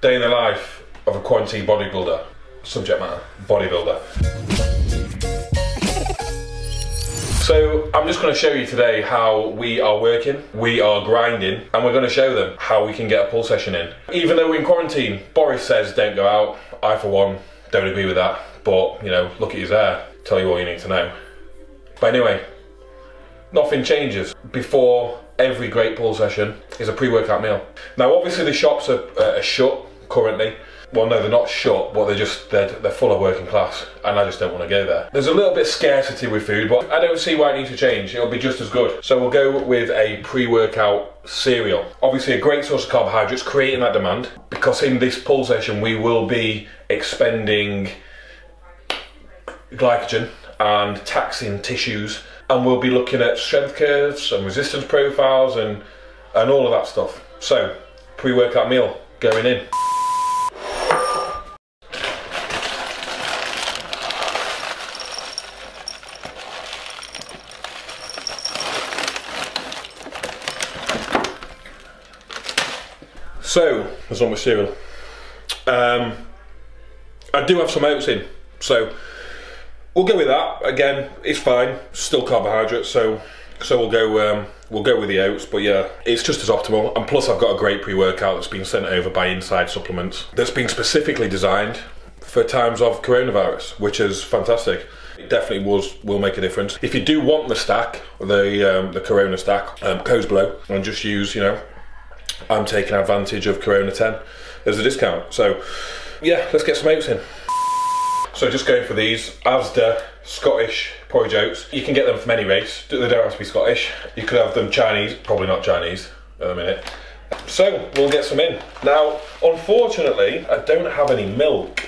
Day in the life of a quarantine bodybuilder. Subject matter, bodybuilder. So I'm just going to show you today how we are working, we are grinding, and we're going to show them how we can get a pull session in. Even though we're in quarantine, Boris says don't go out. I, for one, don't agree with that. But, you know, look at his hair, tell you all you need to know. But anyway, nothing changes. Before every great pull session is a pre-workout meal. Now obviously the shops are, uh, are shut currently. Well, no, they're not shut, but they're just they're, they're full of working class, and I just don't want to go there. There's a little bit scarcity with food, but I don't see why it needs to change. It'll be just as good. So we'll go with a pre-workout cereal. Obviously, a great source of carbohydrates, creating that demand. Because in this pull session, we will be expending glycogen and taxing tissues and we'll be looking at strength curves and resistance profiles and and all of that stuff. So, pre-workout meal going in. So, there's all my cereal. Um, I do have some oats in, so we'll go with that. Again, it's fine. Still carbohydrates, so so we'll go um, we'll go with the oats. But yeah, it's just as optimal. And plus, I've got a great pre-workout that's been sent over by Inside Supplements that's been specifically designed for times of coronavirus, which is fantastic. It definitely was will make a difference. If you do want the stack, the um, the Corona stack, um, codes below, and just use you know, I'm taking advantage of Corona 10 as a discount. So yeah, let's get some oats in. So just going for these Asda Scottish porridge oats. You can get them from any race. They don't have to be Scottish. You could have them Chinese, probably not Chinese at the minute. So we'll get some in. Now, unfortunately, I don't have any milk,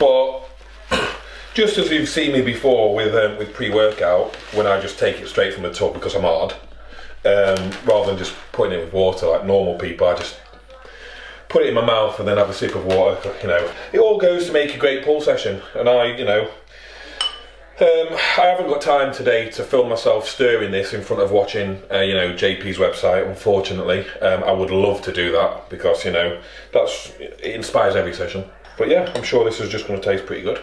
but just as you've seen me before with um, with pre-workout, when I just take it straight from the tub because I'm hard, um, rather than just putting it with water like normal people, I just put it in my mouth and then have a sip of water. You know, it all goes to make a great pull session. And I, you know, um, I haven't got time today to film myself stirring this in front of watching, uh, you know, JP's website. Unfortunately, um, I would love to do that because you know that's it inspires every session. But yeah, I'm sure this is just going to taste pretty good.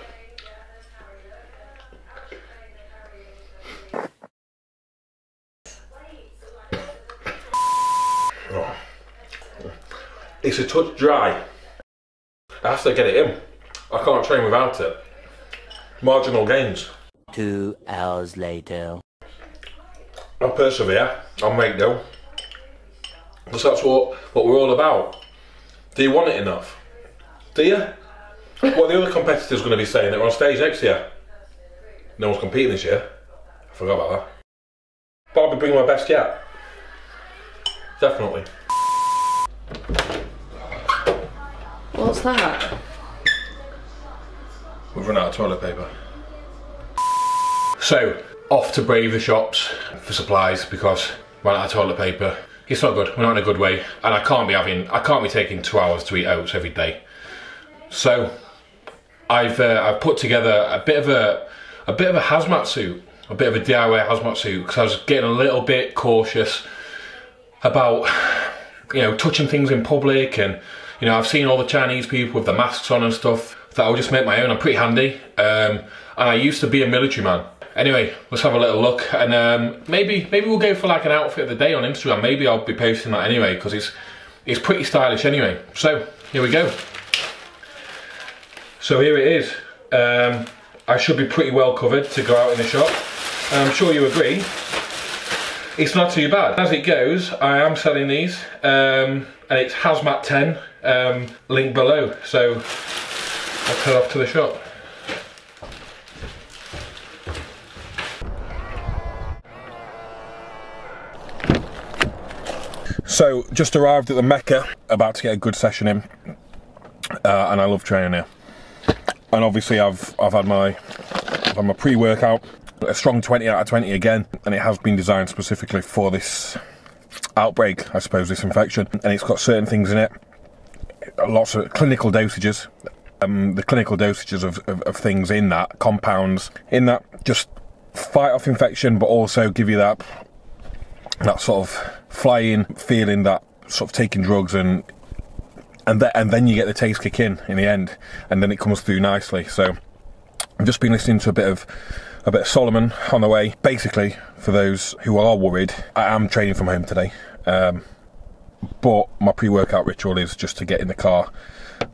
It's a touch dry. I have to get it in. I can't train without it. Marginal gains. Two hours later. I'll persevere. I'll make do. Because that's what, what we're all about. Do you want it enough? Do you? what are the other competitors going to be saying? They're on stage next year. No one's competing this year. I forgot about that. But I'll be bringing my best yet. Definitely. What's that? We've run out of toilet paper. So, off to brave the shops for supplies because run out of toilet paper. It's not good, we're not in a good way. And I can't be having, I can't be taking two hours to eat oats every day. So, I've, uh, I've put together a bit of a, a bit of a hazmat suit. A bit of a DIY hazmat suit because I was getting a little bit cautious about, you know, touching things in public and, you know, I've seen all the Chinese people with the masks on and stuff that I'll just make my own. I'm pretty handy. Um, and I used to be a military man. Anyway, let's have a little look and um, maybe maybe we'll go for like an outfit of the day on Instagram. Maybe I'll be posting that anyway because it's it's pretty stylish anyway. So here we go. So here it is. Um, I should be pretty well covered to go out in the shop. I'm sure you agree. It's not too bad. As it goes, I am selling these um, and it's Hazmat 10, um, link below. So let's head off to the shop. So just arrived at the Mecca, about to get a good session in, uh, and I love training here. And obviously I've I've had my I've had my pre-workout, a strong 20 out of 20 again, and it has been designed specifically for this outbreak, I suppose, this infection, and it's got certain things in it, lots of clinical dosages, um, the clinical dosages of, of, of things in that compounds in that just fight off infection, but also give you that that sort of flying feeling that sort of taking drugs and and then and then you get the taste kick in in the end, and then it comes through nicely. So I've just been listening to a bit of a bit of Solomon on the way. Basically, for those who are worried, I am training from home today. Um, but my pre-workout ritual is just to get in the car.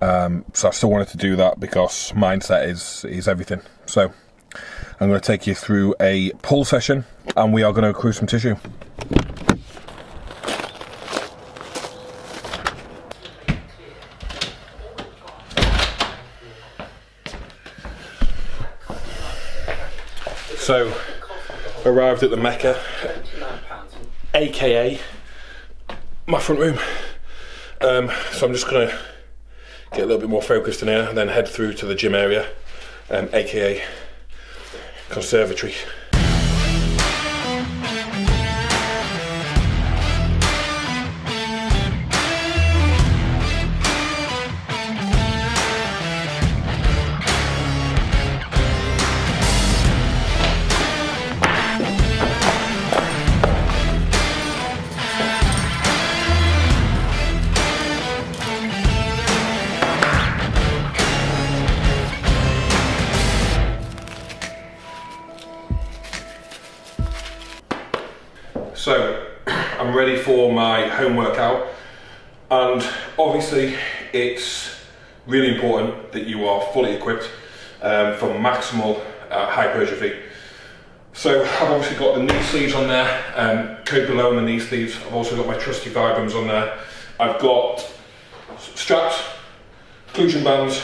Um, so I still wanted to do that because mindset is is everything. So I'm going to take you through a pull session, and we are going to accrue some tissue. So, arrived at the Mecca, aka my front room. Um, so I'm just gonna get a little bit more focused in here and then head through to the gym area, um, aka conservatory. My home workout, and obviously it's really important that you are fully equipped um, for maximal uh, hypertrophy. So I've obviously got the knee sleeves on there, um, coat below on the knee sleeves. I've also got my trusty Vibrams on there. I've got straps, occlusion bands,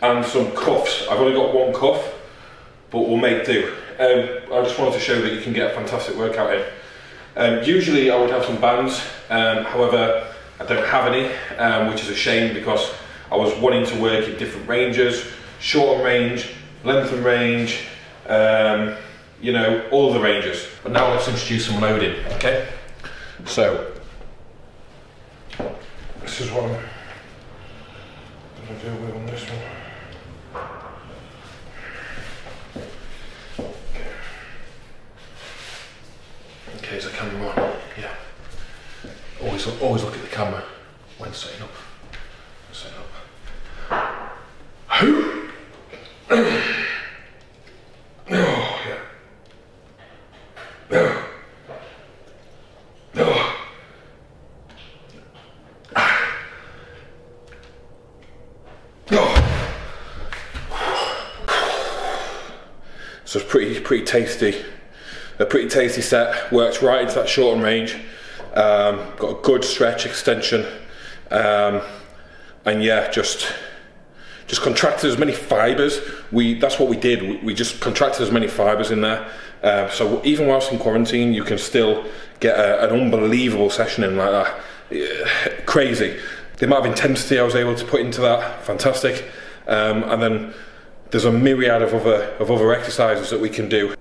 and some cuffs. I've only got one cuff, but we'll make do. Um, I just wanted to show that you can get a fantastic workout in. Um, usually I would have some bands, um, however I don't have any, um, which is a shame because I was wanting to work in different ranges, short range, length and range, um, you know, all the ranges. But now let's introduce some loading, okay? So, this is what I'm to do with on this one. Is the camera on? Yeah. Always, always look at the camera when setting up. Setting up. Oh. So it's pretty, pretty tasty a pretty tasty set, works right into that shortened range. Um, got a good stretch extension, um, and yeah, just just contracted as many fibers. We that's what we did. We, we just contracted as many fibers in there. Uh, so even whilst in quarantine, you can still get a, an unbelievable session in like that. Yeah, crazy. The amount of intensity I was able to put into that, fantastic. Um, and then there's a myriad of other of other exercises that we can do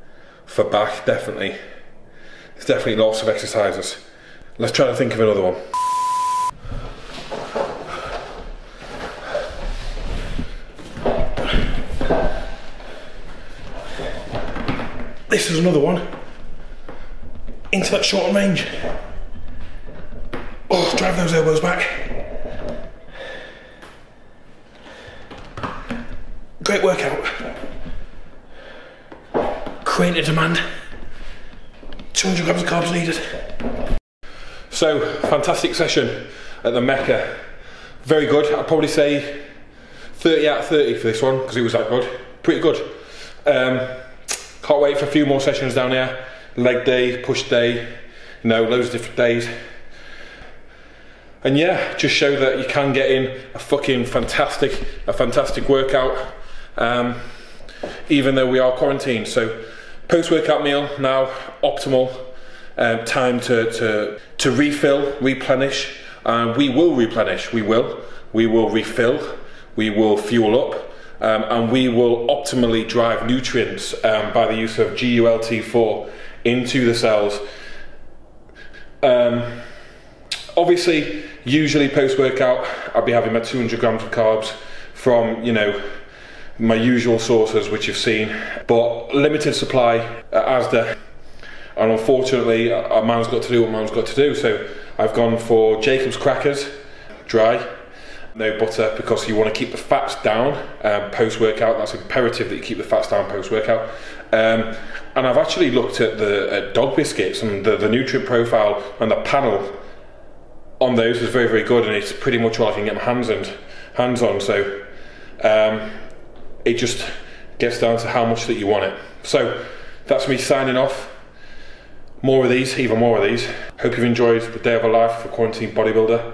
for back, definitely. There's definitely lots of exercises. Let's try to think of another one. This is another one. Into that short range. Oh, drive those elbows back. Great workout create a demand. 200 grams of carbs needed. So, fantastic session at the Mecca. Very good. I'd probably say 30 out of 30 for this one because it was that good. Pretty good. Um, can't wait for a few more sessions down here. Leg day, push day, you know, loads of different days. And yeah, just show that you can get in a fucking fantastic, a fantastic workout, um, even though we are quarantined. So post-workout meal now optimal um, time to, to to refill replenish. Uh, we will replenish we will. We will refill we will fuel up um, and we will optimally drive nutrients um, by the use of GLUT4 into the cells. Um, obviously usually post-workout I'll be having my 200 grams of carbs from you know my usual sources which you've seen but limited supply at Asda and unfortunately a man's got to do what a man's got to do so I've gone for Jacob's crackers dry No butter because you want to keep the fats down um, post workout. That's imperative that you keep the fats down post workout. Um, and I've actually looked at the at dog biscuits and the, the nutrient profile and the panel on those is very very good, and it's pretty much all I can get my hands and hands on. So um, it just gets down to how much that you want it. So that's me signing off. More of these, even more of these. Hope you've enjoyed the day of a life for quarantine bodybuilder.